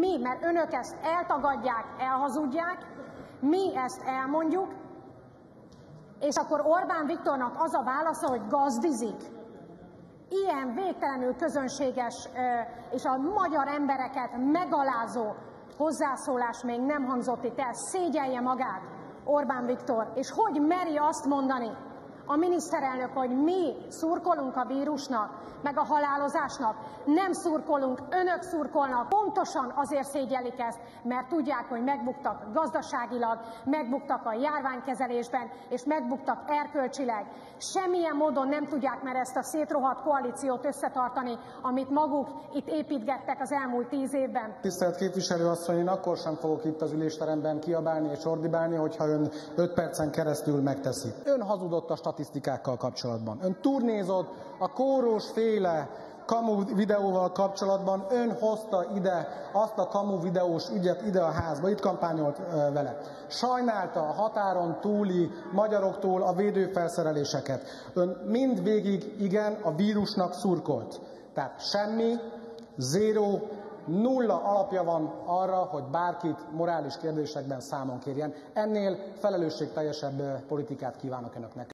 Mi, mert önök ezt eltagadják, elhazudják, mi ezt elmondjuk, és akkor Orbán Viktornak az a válasza, hogy gazdizik. Ilyen végtelenül közönséges és a magyar embereket megalázó hozzászólás még nem hangzott itt el. Szégyelje magát Orbán Viktor, és hogy meri azt mondani, a miniszterelnök, hogy mi szurkolunk a vírusnak, meg a halálozásnak. Nem szurkolunk, önök szurkolnak. Pontosan azért szégyelik ezt, mert tudják, hogy megbuktak gazdaságilag, megbuktak a járványkezelésben, és megbuktak erkölcsileg. Semmilyen módon nem tudják már ezt a szétrohadt koalíciót összetartani, amit maguk itt építgettek az elmúlt tíz évben. Tisztelt képviselő asszony, én akkor sem fogok itt az ülésteremben kiabálni és ordibálni, hogyha ön 5 percen keresztül megteszi. Ön hazudott a statisztikákkal kapcsolatban. Ön turnézott a kórós féle kamu videóval kapcsolatban, ön hozta ide azt a kamu videós ügyet ide a házba, itt kampányolt vele. Sajnálta a határon túli magyaroktól a védőfelszereléseket. Ön mind végig igen a vírusnak szurkolt. Tehát semmi, zéró, nulla alapja van arra, hogy bárkit morális kérdésekben számon kérjen. Ennél felelősségteljesebb politikát kívánok önöknek.